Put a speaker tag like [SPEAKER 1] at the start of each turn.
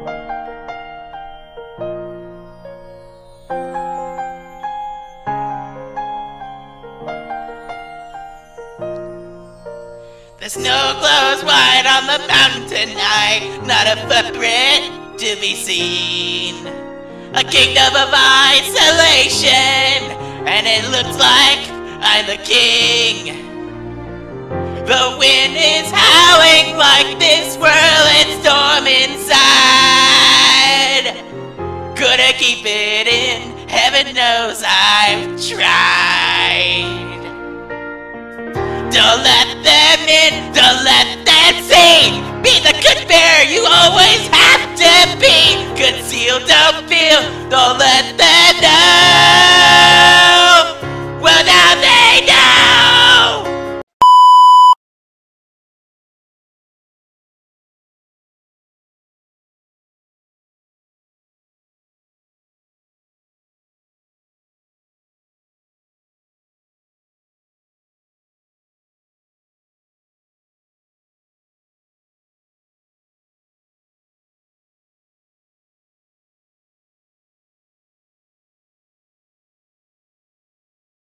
[SPEAKER 1] The snow glows white on the mountain tonight, not a footprint to be seen. A kingdom of isolation, and it looks like I'm the king. The wind is howling like this whirling keep it in, heaven knows I've tried. Don't let them in, don't let them see. Be the good bear you always have to be. Conceal, don't feel, don't let them know.